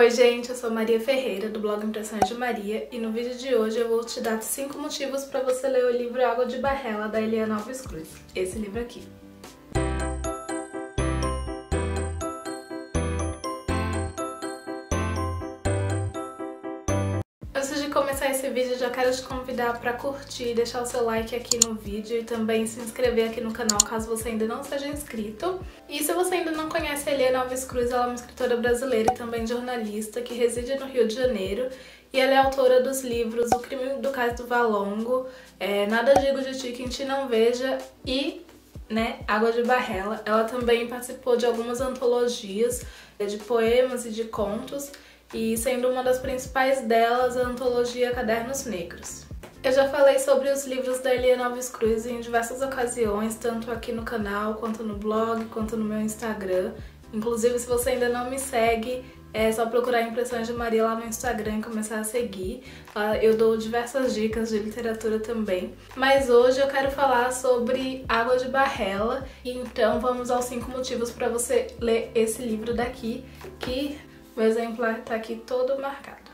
Oi gente, eu sou Maria Ferreira do blog Impressões de Maria e no vídeo de hoje eu vou te dar 5 motivos para você ler o livro Água de Barrela da Eliana Alves Cruz, esse livro aqui. De começar esse vídeo, já quero te convidar para curtir, deixar o seu like aqui no vídeo e também se inscrever aqui no canal caso você ainda não seja inscrito. E se você ainda não conhece a Eliana Alves Cruz, ela é uma escritora brasileira e também jornalista que reside no Rio de Janeiro e ela é autora dos livros O Crime do Cais do Valongo, é, Nada Digo de Ti Quem Te Não Veja e né, Água de Barrela. Ela também participou de algumas antologias de poemas e de contos e sendo uma das principais delas a antologia Cadernos Negros. Eu já falei sobre os livros da Eliana Alves Cruz em diversas ocasiões, tanto aqui no canal, quanto no blog, quanto no meu Instagram. Inclusive, se você ainda não me segue, é só procurar Impressões de Maria lá no Instagram e começar a seguir. Eu dou diversas dicas de literatura também. Mas hoje eu quero falar sobre Água de Barrela. Então vamos aos cinco motivos para você ler esse livro daqui, que o exemplar tá aqui todo marcado.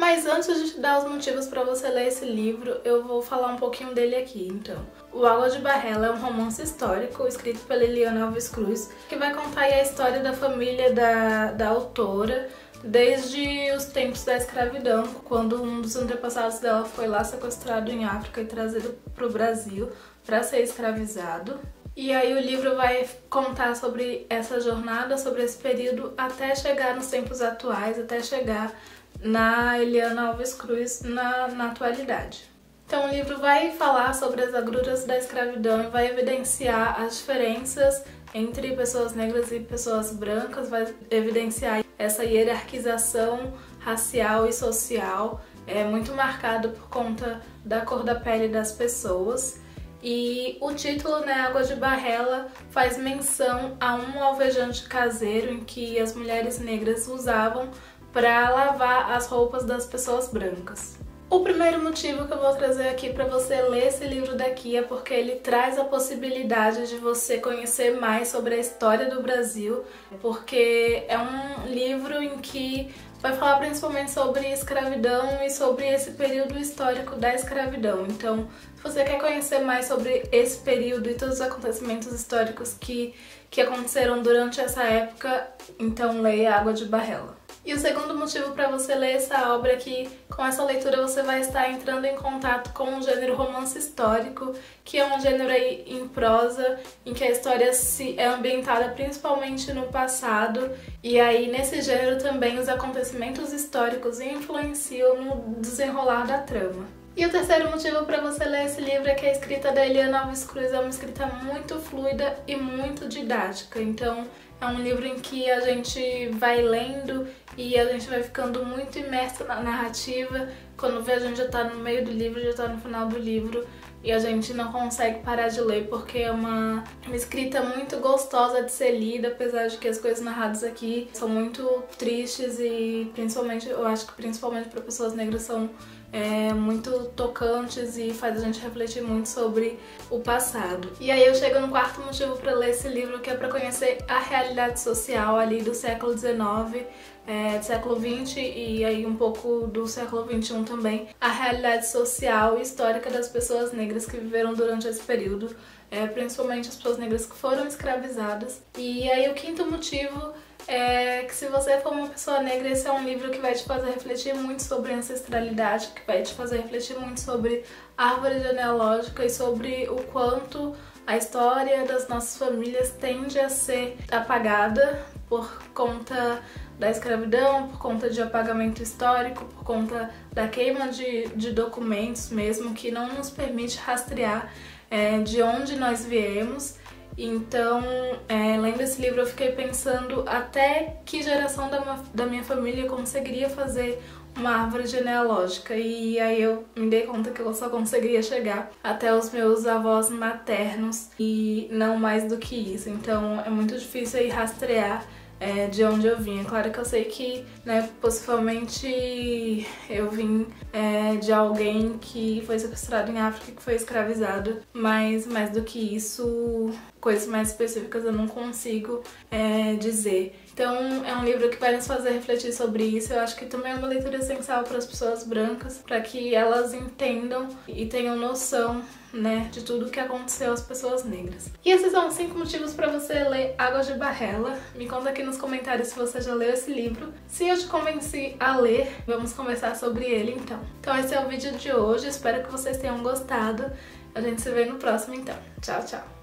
Mas antes de dar os motivos para você ler esse livro, eu vou falar um pouquinho dele aqui, então. O Água de Barrela é um romance histórico escrito pela Eliana Alves Cruz, que vai contar a história da família da, da autora desde os tempos da escravidão, quando um dos antepassados dela foi lá sequestrado em África e trazido para o Brasil para ser escravizado. E aí o livro vai contar sobre essa jornada, sobre esse período, até chegar nos tempos atuais, até chegar na Eliana Alves Cruz na, na atualidade. Então o livro vai falar sobre as agruras da escravidão e vai evidenciar as diferenças entre pessoas negras e pessoas brancas, vai evidenciar essa hierarquização racial e social, é muito marcado por conta da cor da pele das pessoas. E o título, né, Água de Barrela, faz menção a um alvejante caseiro em que as mulheres negras usavam para lavar as roupas das pessoas brancas. O primeiro motivo que eu vou trazer aqui para você ler esse livro daqui é porque ele traz a possibilidade de você conhecer mais sobre a história do Brasil, porque é um livro em que vai falar principalmente sobre escravidão e sobre esse período histórico da escravidão. Então, se você quer conhecer mais sobre esse período e todos os acontecimentos históricos que, que aconteceram durante essa época, então leia Água de Barrela. E o segundo motivo para você ler essa obra é que com essa leitura você vai estar entrando em contato com o gênero romance histórico, que é um gênero aí em prosa, em que a história se é ambientada principalmente no passado, e aí nesse gênero também os acontecimentos históricos influenciam no desenrolar da trama. E o terceiro motivo para você ler esse livro é que a escrita da Eliana Alves Cruz é uma escrita muito fluida e muito didática. Então, é um livro em que a gente vai lendo e a gente vai ficando muito imerso na narrativa. Quando vê, a gente já tá no meio do livro, já tá no final do livro e a gente não consegue parar de ler porque é uma, uma escrita muito gostosa de ser lida, apesar de que as coisas narradas aqui são muito tristes e principalmente, eu acho que principalmente para pessoas negras são é, muito tocantes e faz a gente refletir muito sobre o passado. E aí eu chego no quarto motivo para ler esse livro, que é para conhecer a realidade social ali do século XIX, é, do século XX e aí um pouco do século XXI também, a realidade social e histórica das pessoas negras que viveram durante esse período, é, principalmente as pessoas negras que foram escravizadas. E aí o quinto motivo é que se você for uma pessoa negra, esse é um livro que vai te fazer refletir muito sobre ancestralidade, que vai te fazer refletir muito sobre árvore genealógica e sobre o quanto a história das nossas famílias tende a ser apagada por conta da escravidão, por conta de apagamento histórico, por conta da queima de, de documentos mesmo, que não nos permite rastrear é, de onde nós viemos então, é, lendo esse livro, eu fiquei pensando até que geração da, da minha família conseguiria fazer uma árvore genealógica e aí eu me dei conta que eu só conseguiria chegar até os meus avós maternos e não mais do que isso. Então é muito difícil aí rastrear é, de onde eu vim. É claro que eu sei que, né, possivelmente eu vim é, de alguém que foi sequestrado em África, que foi escravizado, mas mais do que isso, coisas mais específicas eu não consigo é, dizer. Então é um livro que vai nos fazer refletir sobre isso. Eu acho que também é uma leitura essencial para as pessoas brancas, para que elas entendam e tenham noção né, de tudo que aconteceu às pessoas negras. E esses são cinco motivos para você ler Águas de Barrela. Me conta aqui nos comentários se você já leu esse livro. Se eu te convenci a ler, vamos conversar sobre ele então. Então esse é o vídeo de hoje, espero que vocês tenham gostado. A gente se vê no próximo então. Tchau, tchau!